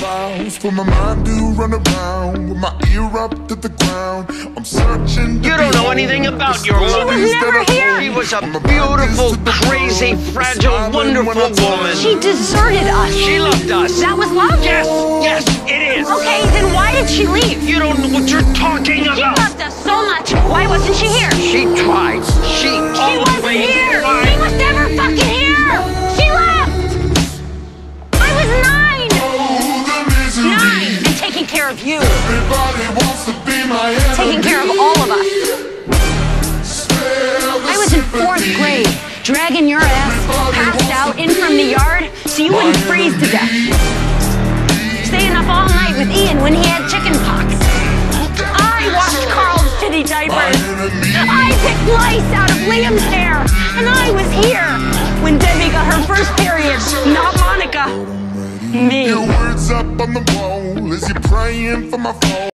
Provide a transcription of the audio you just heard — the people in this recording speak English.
vows for my mind to run around with my ear up to the ground. I'm searching. You don't know anything about your stories mother. She was that never here. She was a I'm beautiful, crazy, fragile, wonderful woman. She deserted us. She loved us. That was love? Yes, yes, it is. Okay, then why did she leave? You don't know what you're talking about. She loved us so much. Why wasn't she here? She care of you. Everybody wants to be my enemy. Taking care of all of us. I was in fourth grade, dragging your ass, passed out in from the yard so you wouldn't freeze to death. Staying up all night with Ian when he had chicken pox. I washed Carl's shitty diapers. I picked lice out of Liam's hair. And I was here when Debbie got her first period, not Monica. Me. Your words up on the wall as you're praying for my phone.